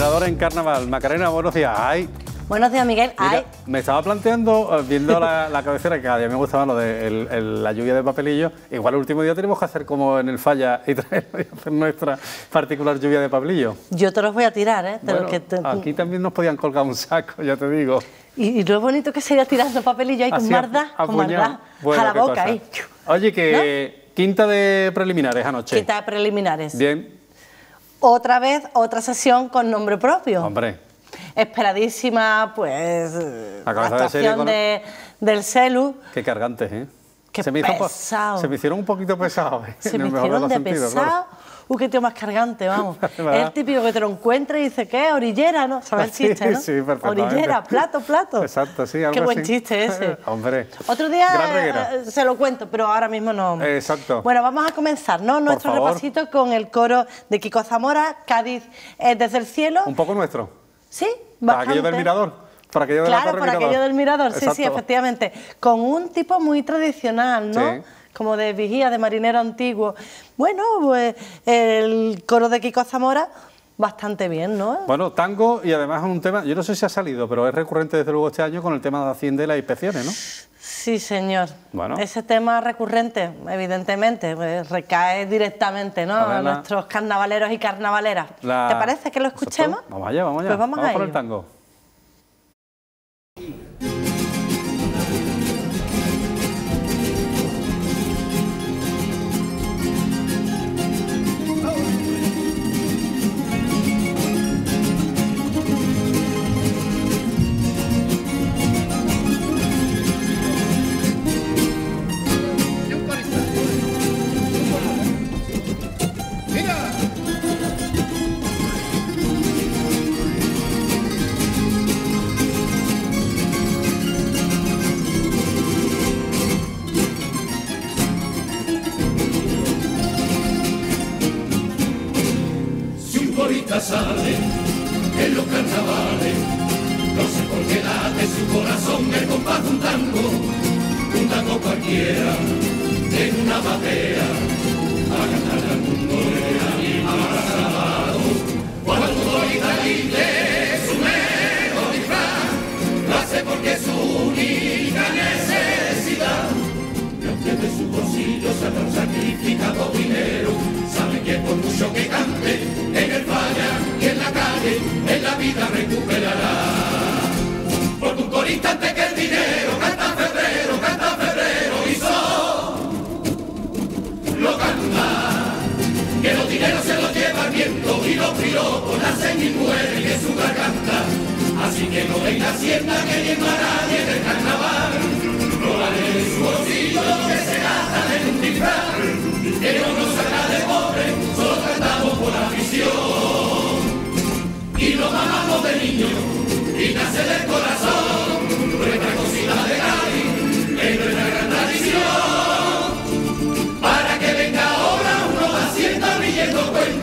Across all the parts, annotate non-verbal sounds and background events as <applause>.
Mirador en Carnaval. Macarena, buenos días. Ay, Buenos días, Miguel. mira, Ay, me estaba planteando, eh, viendo la, la cabecera, que cada día me gustaba lo de el- el- la lluvia de papelillo. Igual el último día tenemos que hacer como en el falla y <laughs> traer nuestra particular lluvia de papelillo. yo te los voy a tirar, ¿eh? Bueno, que te- aquí también nos podían colgar un saco, ya te digo. y, y lo bonito que sería tirando papelillo ahí con Así, mardá, a- con mardá, Bueno, a la boca cosa. ahí. Oye, que quinta de preliminares anoche. Quita de preliminares. Bien, Otra vez, otra sesión con nombre propio. hombre. Esperadísima, pues, La cabeza de actuación con- de- del Celu. Qué cargantes, ¿eh? Qué se me hizo pesado. se me hicieron un poquito pesados. ¿eh? Se me hicieron de sentidos, pesado. claro. Uy, qué tío más cargante, vamos. <laughs> es el típico que te lo encuentra y dice, ¿qué? Orillera, ¿no? ¿Sabes el <laughs> Sí, chiste, no? sí. Orillera, plato, plato. Exacto, sí, algo Qué buen así. chiste ese. <laughs> Hombre. Otro día eh, se lo cuento, pero ahora mismo no. Exacto. Bueno, vamos a comenzar, ¿no? Nuestro favor. repasito con el coro de Kiko Zamora, Cádiz eh, desde el cielo. Un poco nuestro. Sí, Para aquello bastante. del mirador. Para aquello de la Claro, torre por aquello del mirador, sí, sí, efectivamente. Con un tipo muy tradicional, ¿no? Sí. Como de vigía, de marinero antiguo. Bueno, pues el coro de Kiko Zamora, bastante bien, ¿no? Bueno, tango y además un tema, yo no sé si ha salido, pero es recurrente desde luego este año con el tema de Hacienda y las inspecciones, ¿no? Sí, señor. Bueno. Ese tema recurrente, evidentemente, pues, recae directamente ¿no? A nuestros carnavaleros y carnavaleras. La- ¿Te parece que lo escuchemos? Vamos allá, vamos allá. Pues vamos, a por el tango. No venga hacienda que lleva a nadie del carnaval. De su bolsillo lo que se gasta en un disfraz. Que no nos saca de pobre, solo cantamos por afición. Y lo mamamos de niño y nace del corazón. Nuestra cocina de Cádiz es nuestra gran tradición. Para que venga ahora uno hacienda riendo cuenta.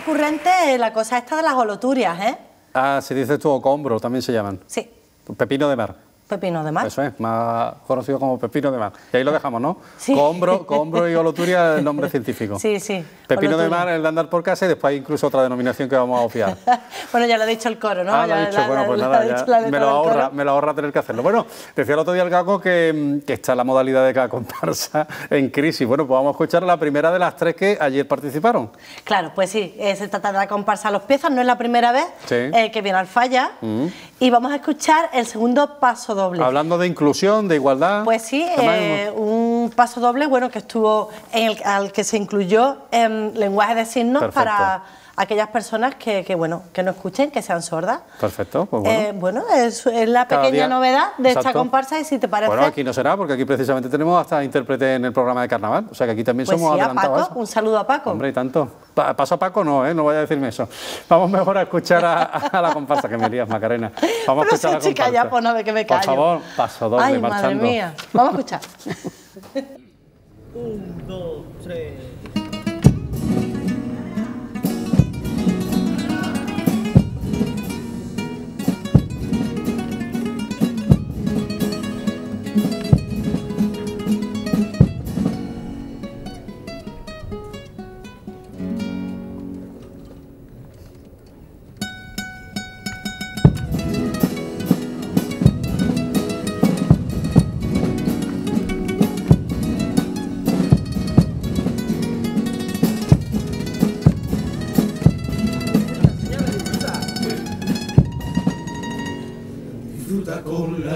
Recurrente, la cosa esta de las oloturias, ¿eh? Ah, si dices tú, combro, también se llaman. Sí, Pepino de mar. Pepino de mar. Eso es, más conocido como pepino de mar. Y ahí lo dejamos, ¿no? Sí. Combro, combro y oloturia, el nombre científico. Sí, sí, Pepino de mar, el de andar por casa y después hay incluso otra denominación que vamos a obviar. <laughs> bueno, ya lo ha dicho el coro, ¿no? Ah, lo Ya ha dicho, la- bueno, pues la nada, ya me lo ahorra, me lo ahorra tener que hacerlo. Bueno, decía el otro día el Gago que, mm, que está la modalidad de cada comparsa <laughs> en crisis. Bueno, pues vamos a escuchar la primera de las tres que ayer participaron. Claro, pues sí, eh, se trata de la comparsa a los piezas, no es la primera vez Sí. Mm. eh, que viene al falla. Y vamos a escuchar el segundo paso doble. Hablando de inclusión, de igualdad. Pues sí, ¿qué más eh, un paso doble, bueno, que estuvo en el, al que se incluyó en lenguaje de signos Perfecto. para aquellas personas que, que, bueno, que no escuchen, que sean sordas. Perfecto, pues bueno. Eh, bueno, es, es la Cada pequeña día- novedad de esta comparsa y si te parece, Bueno, aquí no será, porque aquí precisamente tenemos hasta intérprete en el programa de carnaval. O sea que aquí también pues somos sí, adelantados. a Paco, eso. un saludo a Paco. Hombre, y tanto. Pa- paso a Paco no, ¿eh? No vaya a decirme eso. Vamos mejor a escuchar a, a la comparsa, que me lías, Macarena. Vamos Pero a escuchar a la sí, chica, comparsa. ya, pues no ve que me callo. Por favor, paso doble, Ay, marchando. madre mía. Vamos a escuchar. <laughs> Un, dos, tres.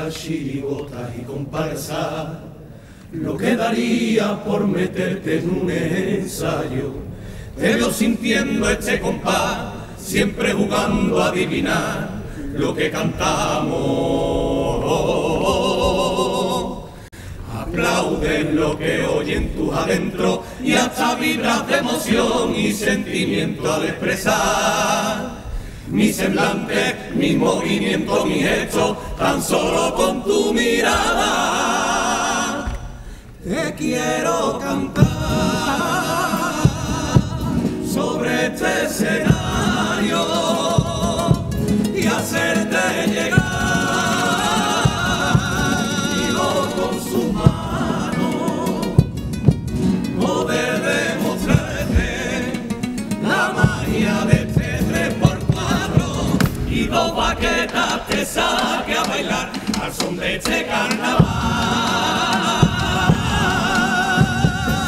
Y comparsa lo que daría por meterte en un ensayo. Te veo sintiendo este compás, siempre jugando a adivinar lo que cantamos. Aplaudes lo que oyen tus adentro y hasta vibras de emoción y sentimiento al expresar mi semblante, mi movimiento, mi hecho, tan solo con tu mirada. Te quiero cantar sobre este saque a bailar al son de este carnaval.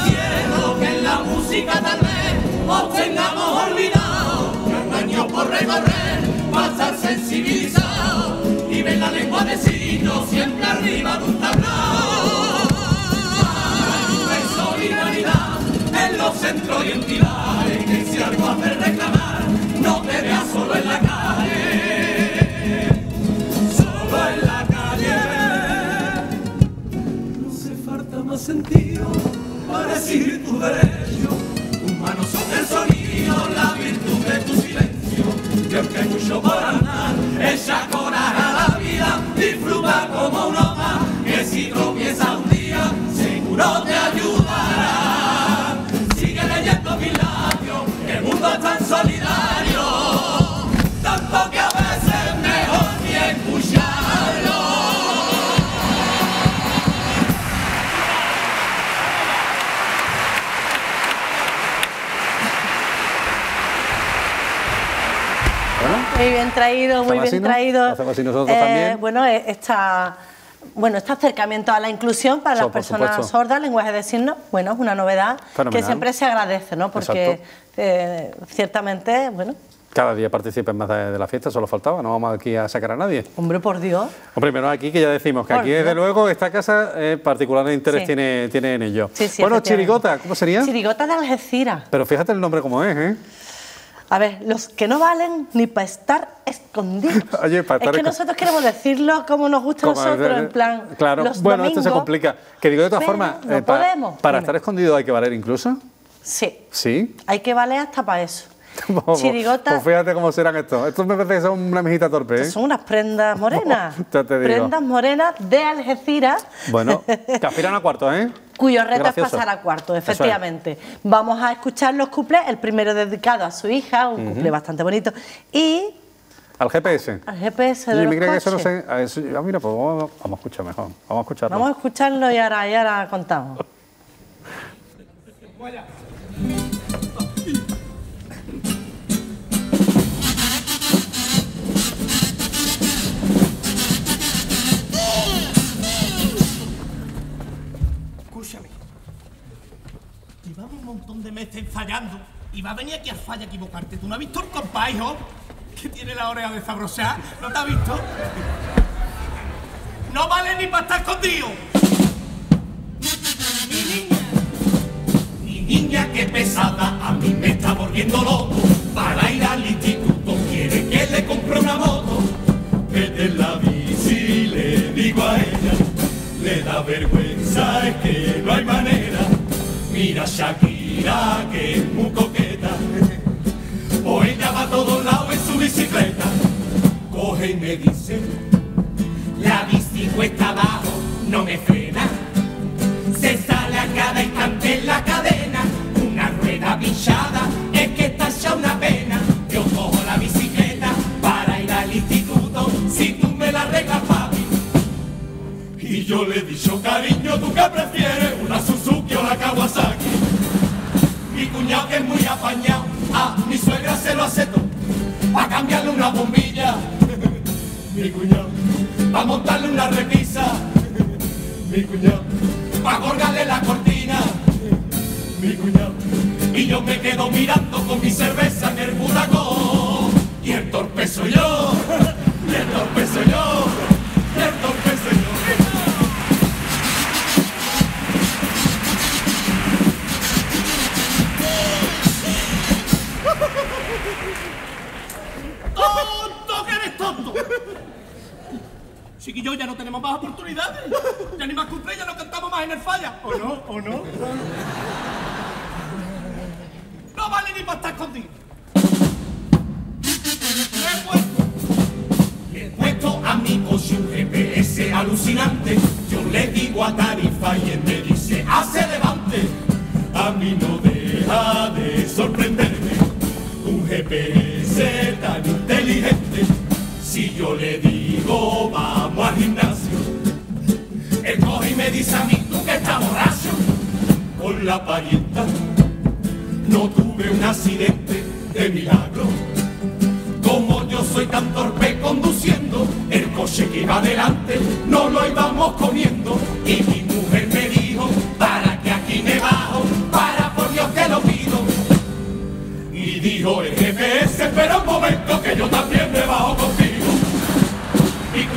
Quiero que en la música tal vez os tengamos olvidado, un año por recorrer, para estar sensibilizados y ver la lengua de signos siempre arriba de un tablao. Hay solidaridad en los centros y entidades que si algo hace reclamar, no te veas solo en la calle, traído, muy ¿Hacemos bien así, no? traído. ¿Hacemos así nosotros también? Bueno, eh, esta, bueno, este acercamiento a la inclusión para So, las personas sordas, lenguaje de signos, bueno, es una novedad que siempre se agradece, ¿no? Porque eh, ciertamente, bueno, Cada día participen más de, de la fiesta, solo faltaba, no vamos aquí a sacar a nadie. hombre, por Dios. Hombre, menos aquí que ya decimos que Por aquí desde luego esta casa eh, particular interés Sí. tiene, tiene en ello. Sí, sí, bueno. Chirigota, ¿cómo sería? Chirigota de Algeciras. Pero fíjate el nombre como es, ¿eh? A ver, los que no valen ni para estar escondidos. <laughs> Oye, para es estar que esco- nosotros queremos decirlo como nos gusta a nosotros, en plan. Claro, los bueno, esto se domingos, complica. Que digo de todas formas, no eh, para estar escondido hay que valer incluso. Sí, Sí. hay que valer hasta para eso. <laughs> Chirigota. Pues fíjate cómo serán estos. Estos me parece que son una mejita torpe, ¿eh? Son unas prendas morenas. <laughs> Ya te digo. Prendas morenas de Algeciras. Bueno, que aspiran a cuarto, ¿eh? Cuyo reto Gracioso. es pasar a cuarto, Eso es. efectivamente. Vamos a escuchar los cuplés, el primero dedicado a su hija, un cuplé bastante bonito, y Al GPS. al GPS de Oye, los mira que eso no sé. a eso- ah, mira, pues vamos, vamos a escuchar mejor. Vamos a escucharlo. Vamos a escucharlo y ahora, y ahora contamos. <laughs> Llevamos un montón de meses ensayando y va a venir aquí a falla a equivocarte. ¿Tú no has visto el compás, hijo? <laughs> Que tiene la oreja de sabrosar. ¿No te has visto? <laughs> No vale ni para estar escondido. Mi niña. Mi niña que pesada, a mí me está volviendo loco. Para ir al instituto quiere que le compre una moto. Vete en la bici, le digo a ella. Le da vergüenza, es que no hay manera. Mira Shakira, que es muy coqueta. Ella va a todos lados en su bicicleta. Coge y me dice, la bici cuesta abajo, no me frena. Se sale a cada instante en la cadena, una rueda pinchada, es que está ya una pena. Yo cojo la bicicleta para ir al instituto, si tú me la arreglas, papi. Y yo le he dicho, cariño, ¿tú qué prefieres? Que es muy apañado, a mi suegra se lo hace todo, pa' cambiarle una bombilla. <laughs> Mi cuñado, pa' montarle una repisa. <laughs> Mi cuñado, pa' colgarle la cortina. <laughs> Mi cuñado, y yo me quedo mirando con mi cerveza en el butacón. Y el torpe soy yo, y el torpe soy yo. Chiquillo, ya no tenemos más oportunidades. Ya ni más cumpleaños, ya no cantamos más en el falla. ¿O no? ¿O no? No vale ni para estar puesto, Le he puesto a mi coche un GPS alucinante. Yo le digo a Tarifa y él me dice, hace levante. A mí no deja de sorprenderme un GPS tan inteligente. Si yo le digo, vamos al gimnasio, él coge y me dice a mí, tú que estás borracho. Con la parienta no tuve un accidente de milagro. Como yo soy tan torpe conduciendo, el coche que iba adelante no lo íbamos comiendo. Y mi mujer me dijo, para que aquí me bajo, para por Dios que lo pido. Y dijo el GPS, espera un momento que yo también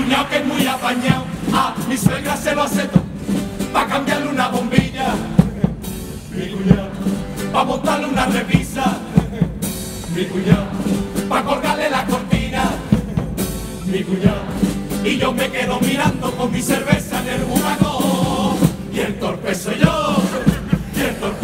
cuñado que es muy apañado, a mi suegra se lo aceptó, para cambiarle una bombilla. Mi cuñado, para montarle una repisa. Mi cuñado, para colgarle la cortina. Mi cuñado, y yo me quedo mirando con mi cerveza en el buraco. Y el torpe soy yo, y el torpe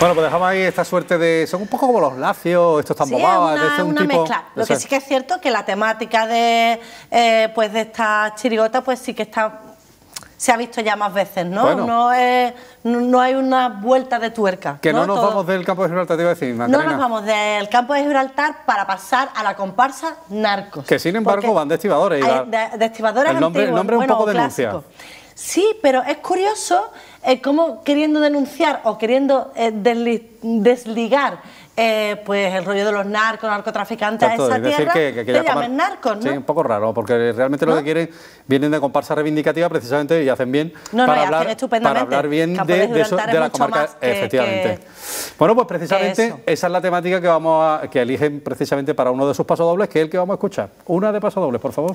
Bueno, pues dejamos ahí esta suerte de. Son un poco como los lacios, estos Sí, es tambobabas, de una, ese un una tipo. mezcla. Lo que sí que es cierto es que la temática de, eh, pues de esta chirigota pues sí que está se ha visto ya más veces, ¿no? Bueno. No, es- no, no hay una vuelta de tuerca. Que no, nos Todo- vamos del campo de Gibraltar, te iba a decir, No Macarena. nos vamos del campo de Gibraltar para pasar a la comparsa Narcos. Que sin embargo van de estibadores De, de estibadores El nombre- el antiguos, nombre un bueno, poco o denuncia. Sí, pero es curioso eh, cómo queriendo denunciar o queriendo eh, desli- desligar eh, pues el rollo de los narcos, narcotraficantes Exacto, a esa es decir, tierra, que, que aquella le llamen narcos, ¿no? Sí, un poco raro, porque realmente lo que quieren, vienen de comparsa reivindicativa precisamente y hacen bien No, no, para, hablar, para hablar bien Campo de, de eso- de la comarca. que- efectivamente. que- bueno, pues precisamente esa es la temática que vamos a, que eligen precisamente para uno de sus pasodobles, que es el que vamos a escuchar. Una de pasodobles, por favor.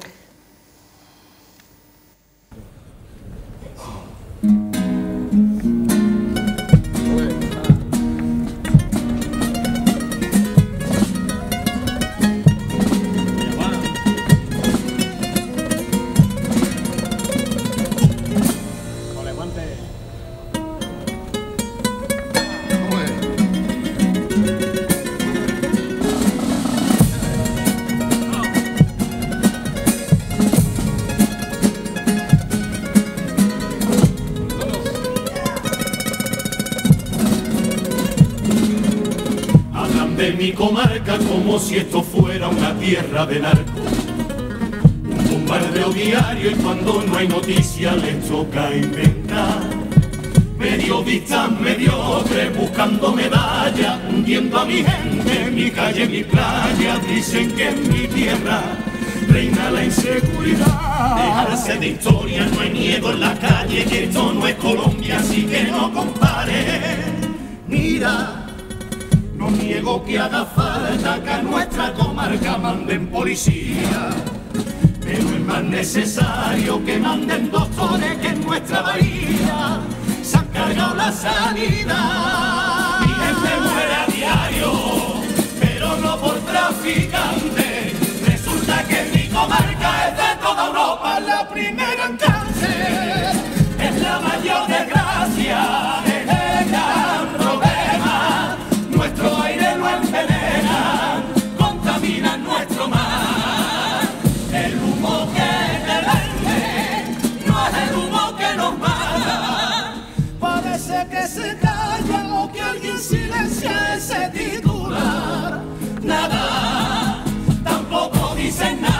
Comarca como si esto fuera una tierra de narcos. Un bombardeo diario y cuando no hay noticias les toca inventar. Periodistas mediocres buscando medallas, hundiendo a mi gente en mi calle, mi playa. Dicen que en mi tierra reina la inseguridad. Dejarse de historia, no hay miedo en la calle, que esto no es Colombia, así que no compare. Mira. No niego que haga falta que a nuestra comarca manden policía, pero es más necesario que manden doctores que en nuestra bahía se han cargado la sanidad. Mi gente muere a diario, pero no por traficantes. Resulta que mi comarca es de toda Europa la primera en cáncer. Es la mayor desgracia, que se calla o que alguien silencia ese titular. Nada, tampoco dicen nada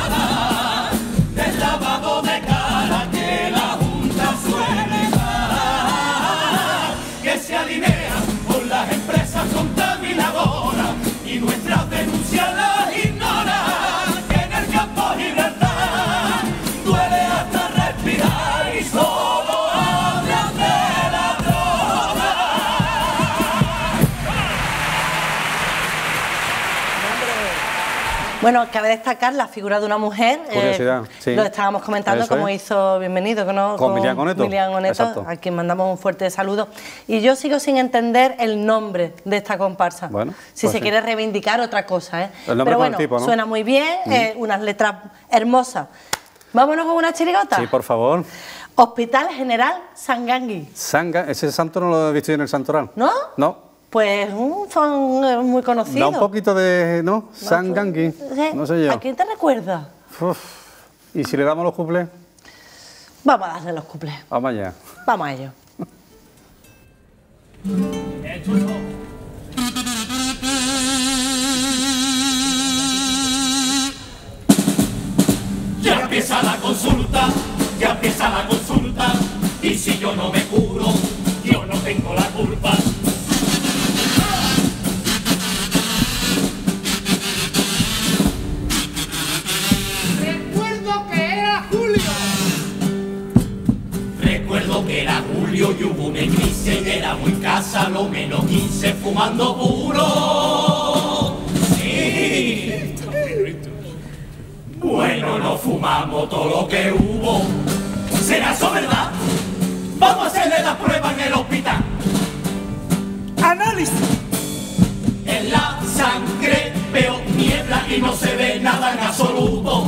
Bueno, cabe destacar la figura de una mujer. eh, Curiosidad, sí. Lo estábamos comentando Eso como es. hizo Bienvenido ¿no? Con Milian Oneto. Milian Oneto, a quien mandamos un fuerte saludo. Y yo sigo sin entender el nombre de esta comparsa. Bueno, si pues se sí. quiere reivindicar otra cosa, ¿eh? El nombre Pero con bueno, tipo, ¿no? suena muy bien, eh, unas letras hermosas. Vámonos con una chirigota. Sí, por favor. Hospital General Sangangui. Sanga, ese santo no lo he visto yo en el santoral. ¿No? No. Pues un son eh, muy conocido. Da un poquito de, ¿no? Sangangui. Sí. No sé yo. ¿A quién te recuerda? Uf. ¿Y si le damos los cuplés? Vamos a darle los cuplés. Vamos allá. Vamos a ello. Ya empieza la consulta, ya empieza la consulta. Y si yo no me curo, yo no tengo la culpa. Era julio y hubo una eclipse y éramos en casa lo menos 15 fumando puro. Sí. Bueno, no fumamos todo lo que hubo. ¿Será eso verdad? Vamos a hacerle la prueba en el hospital. Análisis. En la sangre veo niebla y no se ve nada en absoluto.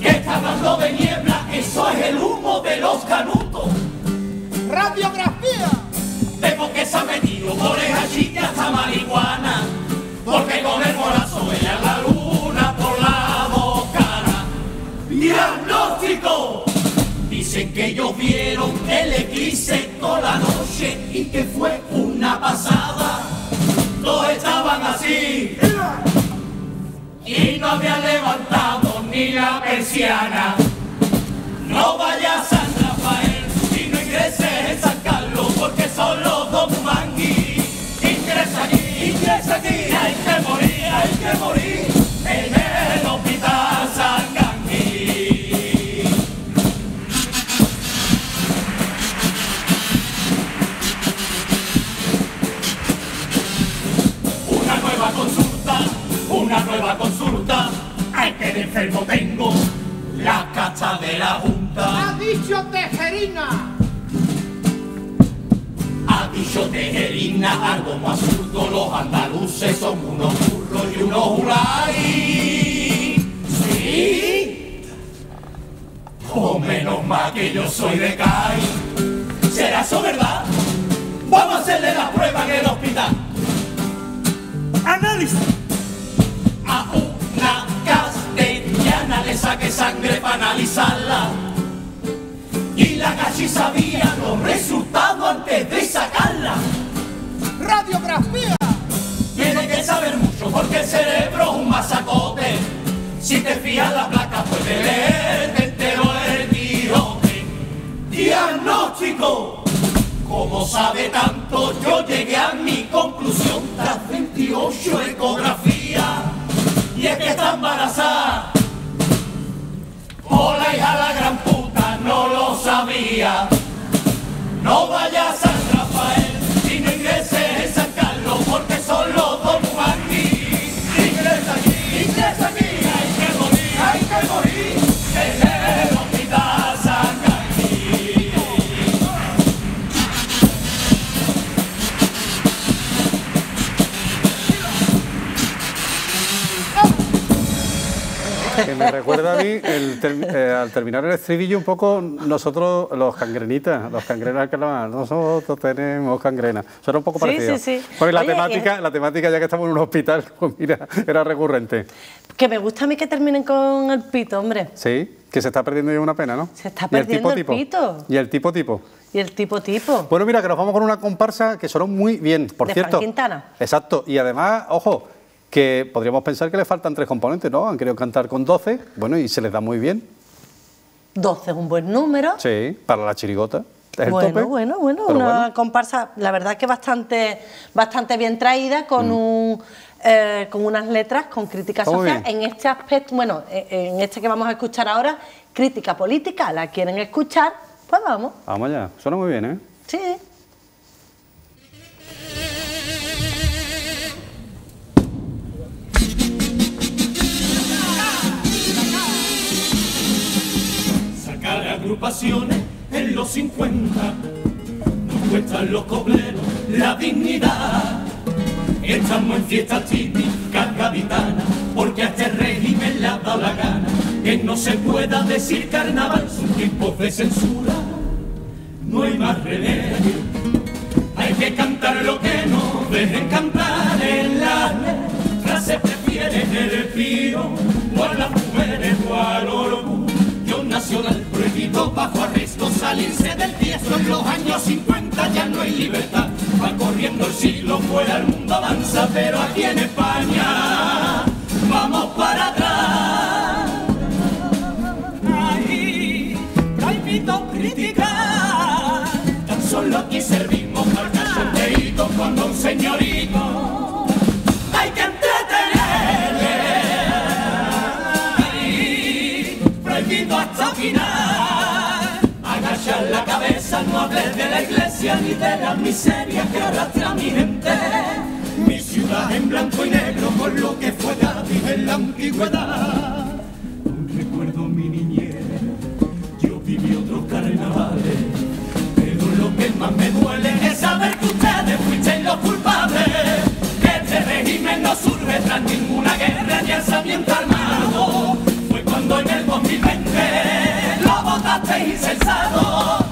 ¿Qué está hablando de niebla? Eso es el humo de los canutos. Radiografía. Vemos que se ha metido por hachís y hasta marihuana. Porque con el morazo veía la luna por la bocana. ¡Diagnóstico! Dicen que ellos vieron el eclipse toda la noche y que fue una pasada. Todos estaban así y no habían levantado ni la persiana. No vayas a son los dos mangui. Ingresa aquí, ingresa aquí, hay que morir, hay que morir cerebro un masacote. Si te fijas la placa puede leer entero el tirote. Diagnóstico. Como sabe tanto, yo llegué a mi conclusión tras 28 ecografías. Y es que está embarazada. Hola hija la gran puta, no lo sabía. No vayas a me recuerda a mí, el ter- eh, al terminar el estribillo, un poco nosotros, los cangrenitas, los cangrenas que nosotros tenemos cangrenas. Eso era un poco Sí, parecido. sí, sí. Porque la Oye, temática, la temática, ya que estamos en un hospital, <laughs> pues mira, era recurrente. Que me gusta a mí que terminen con el pito, hombre. Sí, que se está perdiendo ya una pena, ¿no? Se está Y el perdiendo tipo, el tipo. pito. Y el tipo tipo. Y el tipo tipo. Bueno, mira, que nos vamos con una comparsa que sonó muy bien, por De cierto. Fran Quintana. Exacto. Y además, ojo, que podríamos pensar que le faltan tres componentes, ¿no? Han querido cantar con 12, bueno, y se les da muy bien. 12 es un buen número. Sí, para la chirigota. Es el bueno, tope. bueno, bueno, Pero una bueno. comparsa, la verdad que bastante, bastante bien traída, Mm. con un eh, con unas letras con crítica Está social. En este aspecto, bueno, eh, en este que vamos a escuchar ahora, crítica política, la quieren escuchar, pues vamos, Vamos allá. Suena muy bien, ¿eh? sí. Agrupaciones en los 50. Nos cuestan los cobleros la dignidad. Estamos en fiesta típica gaditana, porque a este régimen le ha dado la gana que no se pueda decir carnaval, son tiempos de censura. No hay más remedio, hay que cantar lo que no dejen cantar en la letra. Se prefiere el pío bajo arresto salirse del tiesto en los años 50 ya no hay libertad. Va corriendo el siglo fuera el mundo avanza pero aquí en España vamos para atrás. Ahí prohibido criticar tan solo aquí servimos para cachondeíto cuando un señorito no hables de la iglesia ni de las miserias que arrastra mi gente. Mi ciudad en blanco y negro con lo que fue Cádiz en la antigüedad. Aún recuerdo mi niñez. Yo viví otros carnavales pero lo que más me duele es saber que ustedes fuisteis los culpables. Que este régimen no surge tras ninguna guerra ni alzamiento armado. Fue cuando en el 2020 lo votasteis insensado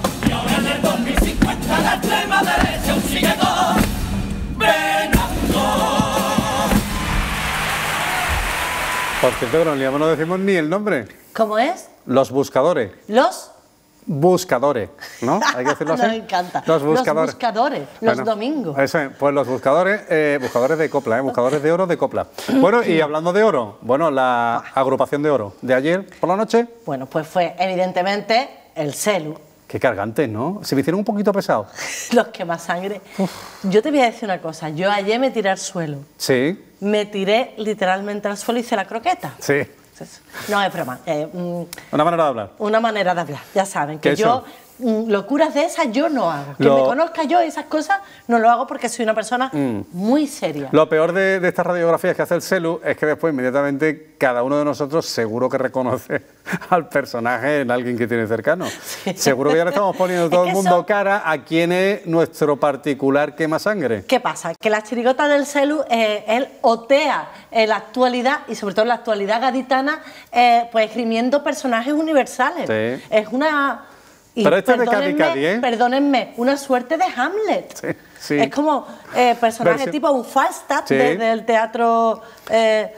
Por cierto, que no no decimos ni el nombre. ¿Cómo es? Los buscadores. Los. Buscadores, ¿no? <laughs> Hay que decirlo así. Nos encanta. Los buscadores. Los buscadores, los Bueno, domingos. Eso es, pues los buscadores, eh, buscadores de copla, ¿eh? buscadores de oro de copla. <clears throat> Bueno, y hablando de oro, bueno, la agrupación de oro de ayer por la noche, Bueno, pues fue evidentemente el celu. qué cargantes, ¿no? Se me hicieron un poquito pesados. <laughs> Los que más sangre. Yo te voy a decir una cosa. Yo ayer me tiré al suelo. Sí, Me tiré literalmente al suelo y hice la croqueta. sí. No es broma. eh, mm, Una manera de hablar. una manera de hablar. Ya saben que ¿Qué yo eso? Mm, locuras de esas yo no hago. Que Lo- me conozca yo esas cosas no lo hago porque soy una persona Mm. muy seria. Lo peor de, de estas radiografías que hace el celu es que después inmediatamente cada uno de nosotros seguro que reconoce <laughs> al personaje en alguien que tiene cercano. Seguro que ya le estamos poniendo <laughs> todo el mundo cara a quién es nuestro particular quema sangre. ¿Qué pasa? Que la chirigota del celu, eh, él otea en la actualidad y sobre todo en la actualidad gaditana, eh, pues esgrimiendo personajes universales. Sí. Es una... y Pero este es de perdónenme- Cádiz, ¿eh? Perdónenme, una suerte de Hamlet. Sí, sí. Es como eh, personaje tipo un Falstaff Sí. de- del teatro eh,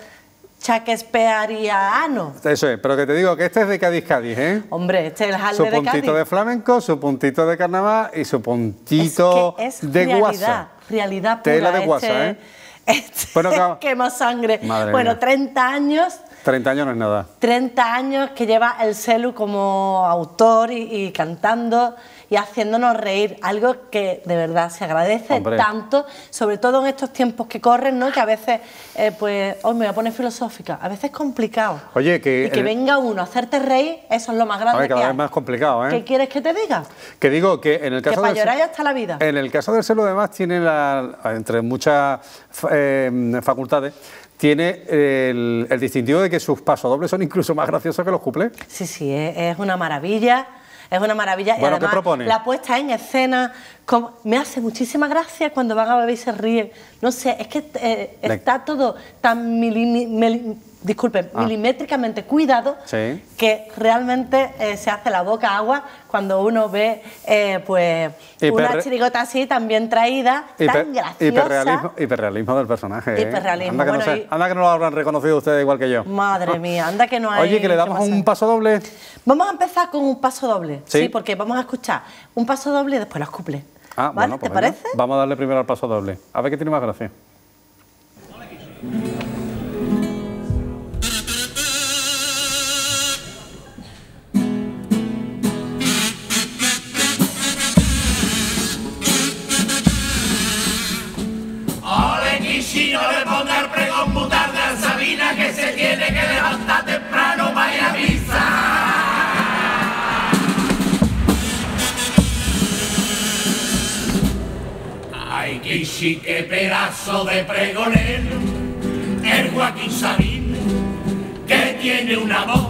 shakespeariano. Eso es, pero que te digo que este es de Cádiz Cádiz, ¿eh? Hombre, este es el Su Halde de puntito Cádiz. de flamenco, su puntito de carnaval y su puntito es que es de realidad, guasa. realidad pura. Tela de guasa, este, ¿eh? <laughs> Este Bueno, claro. quema sangre. Madre bueno, mía. 30 años 30 años no es nada. 30 años que lleva el celu como autor y, y cantando y haciéndonos reír, algo que de verdad se agradece Hombre. tanto, sobre todo en estos tiempos que corren, ¿no? que a veces, eh, pues, hoy me voy a poner filosófica, a veces es complicado. Oye, que Y que el- venga uno a hacerte reír, eso es lo más grande ver, cada que vez hay. más complicado, ¿eh? ¿Qué quieres que te diga? Que digo que en el Que caso para del llorar ya está la vida. En el caso del celo, además, tiene, la, entre muchas eh, facultades, tiene el, el distintivo de que sus pasodobles son incluso más graciosos que los cuplés. Sí, sí, es, una maravilla. Es una maravilla. y Bueno, ¿qué además, propone? La puesta en escena como- me hace muchísima gracia cuando van a beber y se ríen. No sé, es que eh, está todo tan mili- disculpen, Ah. milimétricamente cuidado Sí. que realmente eh, se hace la boca agua cuando uno ve eh, pues una chirigota así tan bien traída, tan graciosa. hiperrealismo, hiperrealismo del personaje. ¿eh? Hiperrealismo, Anda que, no bueno, sé- y- anda que no lo habrán reconocido ustedes igual que yo. Madre <laughs> mía, anda que no hay. Oye, que le damos un paso doble. Vamos a empezar con un paso doble, Sí. sí, porque vamos a escuchar un paso doble y después los cuplés. Ah, ¿Vale? bueno, pues ¿Te venga, parece? Vamos a darle primero al paso doble. A ver qué tiene más gracia. Kishi, qué pedazo de pregonero, el Joaquín Sabina, que tiene una voz,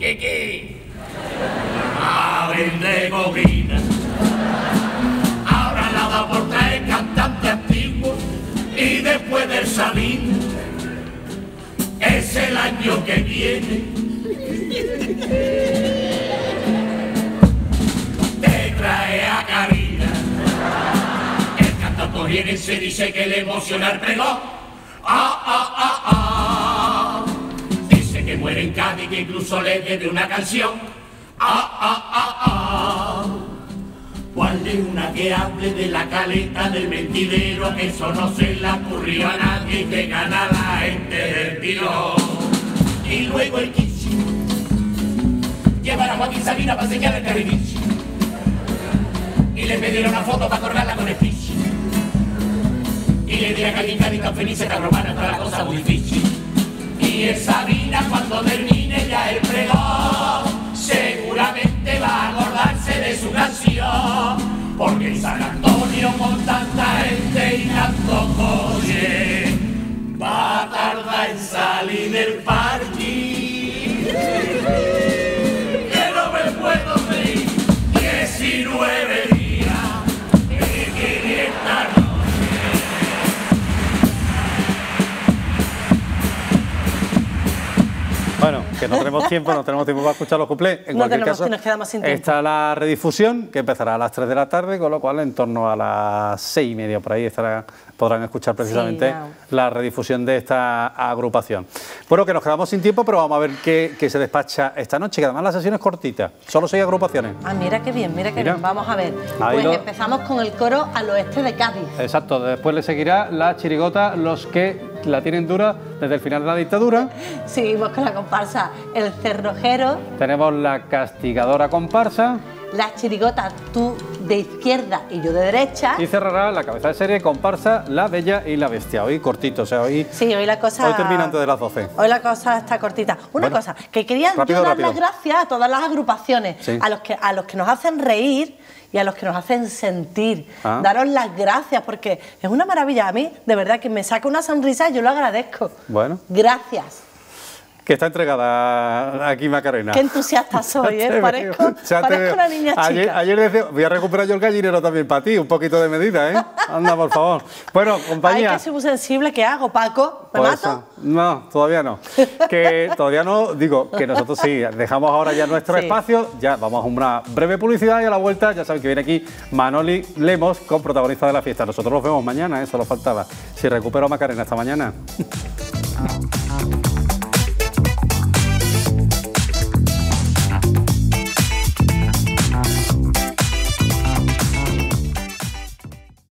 que que... Herzegovina. Ahora la da por traer cantante antiguo y después del Sabina es el año que viene. Viene se dice que el pregón. Ah, ah, ah, ah. Dice que muere en Cádiz que incluso le debe una canción. Ah, ah, ah, ah. ¿Cuál es una que hable de la caleta del mentidero? Que eso no se le ocurrió a nadie que gana la gente. Y luego el Kichi llevar a Joaquín Sabina para enseñar el carribichi. Y le pidieron una foto para colgarla con el romana está la cosa muy difícil. Y el Sabina cuando termine ya el pregón seguramente va a acordarse de su canción. Porque en San Antonio con tanta gente y tanto coche va a tardar en salir del parking. Que no tenemos tiempo, no tenemos tiempo para escuchar los cuplés. En No cualquier tenemos, caso, que nos quedamos sin tiempo. está la redifusión que empezará a las 3 de la tarde, con lo cual en torno a las 6 y media por ahí estará, podrán escuchar precisamente la redifusión de esta agrupación. Bueno, que nos quedamos sin tiempo, pero vamos a ver qué, qué se despacha esta noche, que además la sesión es cortita, solo seis agrupaciones. Ah, mira qué bien, mira qué Mira. bien. Vamos a ver. Ahí Pues lo- empezamos con el coro al oeste de Cádiz. Exacto, después le seguirá la chirigota, los que la tienen dura desde el final de la dictadura. Seguimos con la comparsa El Cerrojero, Tenemos la castigadora comparsa la chirigota tú de izquierda y yo de derecha. y cerrará la cabeza de serie comparsa La Bella y la Bestia. Hoy cortito, o sea, hoy, Sí, hoy la cosa. hoy termina antes de las 12. Hoy la cosa está cortita. Una Bueno, cosa, que quería rápido, yo dar rápido. las gracias a todas las agrupaciones, Sí. a, los que, a los que nos hacen reír y a los que nos hacen sentir. Ah. Daros las gracias, porque es una maravilla. A mí, de verdad, que me saca una sonrisa, yo lo agradezco. Bueno. Gracias. Que está entregada aquí Macarena. Qué entusiasta soy, ¿eh? <laughs> Parezco, parezco una niña ayer, chica. Ayer decía, voy a recuperar yo el gallinero también para ti, un poquito de medida, ¿eh? Anda, por favor. Bueno, Ay, compañía. que soy muy sensible, ¿qué hago, Paco? ¿Me Pues, mato? No, todavía no. Que todavía no, digo, que nosotros sí, dejamos ahora ya nuestro Sí. espacio, ya vamos a una breve publicidad y a la vuelta ya saben que viene aquí Manoli Lemos con protagonista de la fiesta. Nosotros nos vemos mañana, eso lo faltaba. Si recupero a Macarena esta mañana. <laughs>